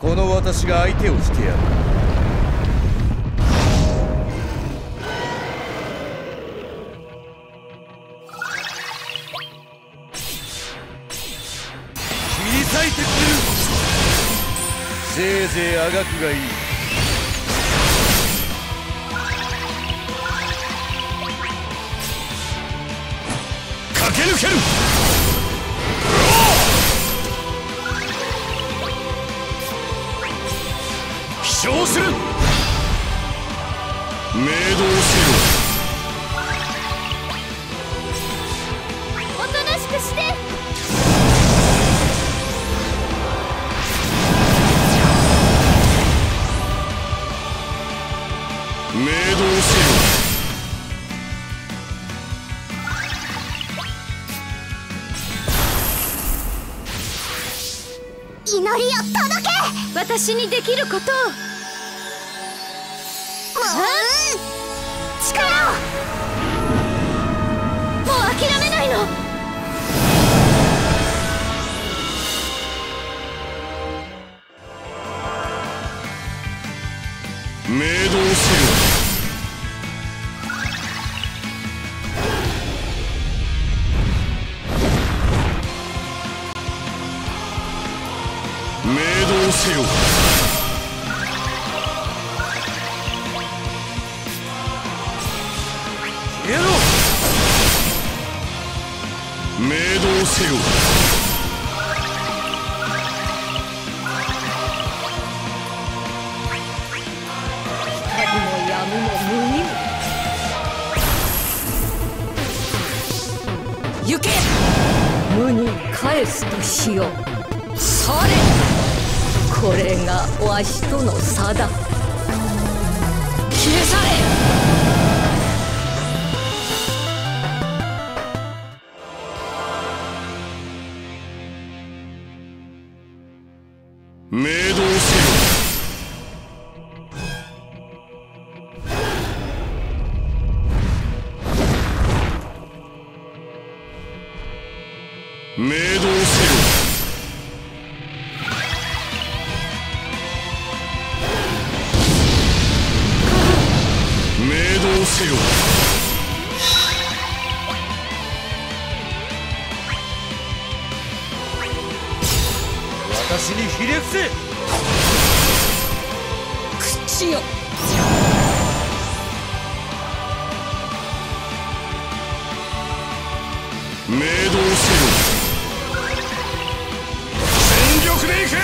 この私が相手をしてやる。切り裂いてくる。せいぜいあがくがいい。駆け抜ける。飛翔する。明動せよおとなしくして。明動せよ祈りを届け。私にできることを力を。もう諦めないの。明動せよ明動せよ明動せよ光も闇も無意味行け無に返すとしよう。され。これがわしとの差だ。消え去れ。明動せよ。明動せよ。私にひれ伏せ。口よ。明でいけ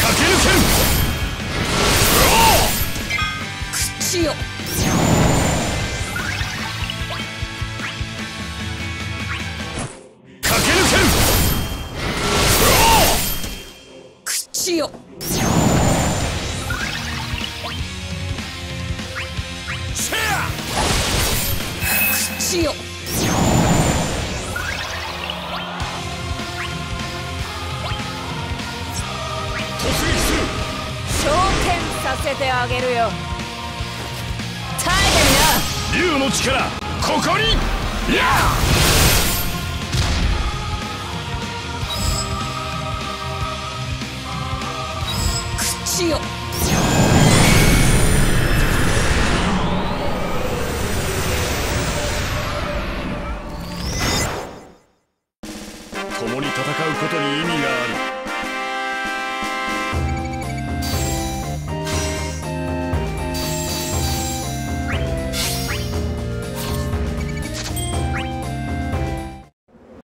駆け抜ける口よ口よ口よ。昇天させてあげるよ。耐えてみな。竜の力ここに。や口よ共に戦うことに意味がある。